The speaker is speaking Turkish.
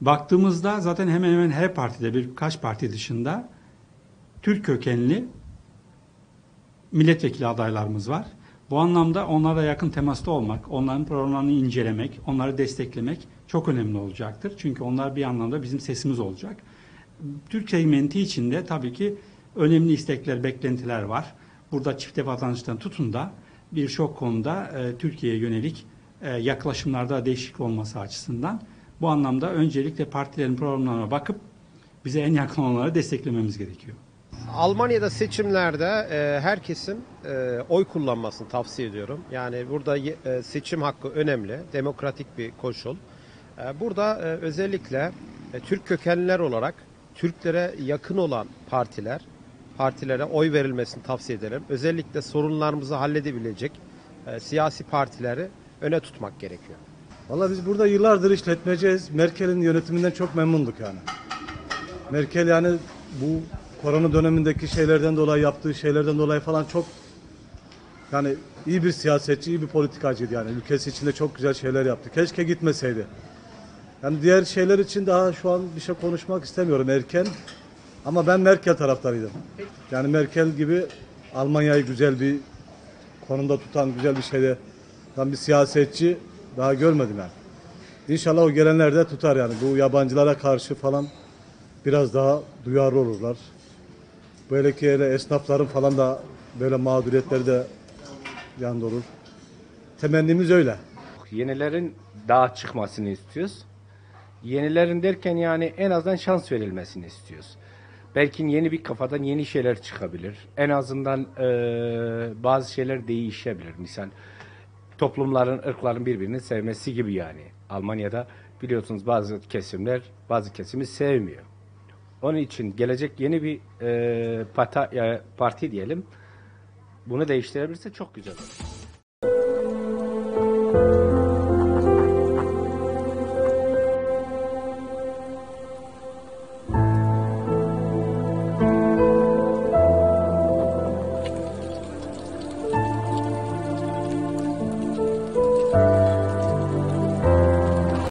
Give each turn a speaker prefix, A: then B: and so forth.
A: Baktığımızda zaten hemen hemen her partide birkaç parti dışında Türk kökenli milletvekili adaylarımız var. Bu anlamda onlara yakın temasta olmak, onların programlarını incelemek, onları desteklemek çok önemli olacaktır. Çünkü onlar bir anlamda bizim sesimiz olacak. Türk segmenti içinde tabii ki önemli istekler, beklentiler var. Burada çifte vatandaşlıktan tutun da birçok konuda e, Türkiye'ye yönelik e, yaklaşımlarda değişiklik olması açısından bu anlamda öncelikle partilerin programlarına bakıp bize en yakın olanları desteklememiz gerekiyor.
B: Almanya'da seçimlerde e, her kesim e, oy kullanmasını tavsiye ediyorum. Yani burada e, seçim hakkı önemli, demokratik bir koşul. E, burada e, özellikle e, Türk kökenliler olarak Türklere yakın olan partiler, partilere oy verilmesini tavsiye ederim. Özellikle sorunlarımızı halledebilecek e, siyasi partileri öne tutmak gerekiyor.
C: Valla biz burada yıllardır işletmeceğiz. Merkel'in yönetiminden çok memnunduk yani. Merkel yani bu korona dönemindeki şeylerden dolayı yaptığı şeylerden dolayı falan çok yani iyi bir siyasetçi, iyi bir politikacıydı yani. Ülkesi için de çok güzel şeyler yaptı. Keşke gitmeseydi. Yani diğer şeyler için daha şu an bir şey konuşmak istemiyorum erken. Ama ben Merkel taraftarıydım. Yani Merkel gibi Almanya'yı güzel bir konumda tutan güzel bir şeyde tam bir siyasetçi daha görmedim yani. İnşallah o gelenler de tutar yani. Bu yabancılara karşı falan biraz daha duyarlı olurlar. Böyle ki hele esnafların falan da böyle mağduriyetleri de yanında olur. Temennimiz öyle.
D: Yenilerin daha çıkmasını istiyoruz. Yenilerin derken yani en azından şans verilmesini istiyoruz. Belki yeni bir kafadan yeni şeyler çıkabilir. En azından eee, bazı şeyler değişebilir. Misal toplumların, ırkların birbirini sevmesi gibi yani. Almanya'da biliyorsunuz bazı kesimler bazı kesimi sevmiyor. Onun için gelecek yeni bir eee, pata, e, parti diyelim. Bunu değiştirebilirse çok güzel olur.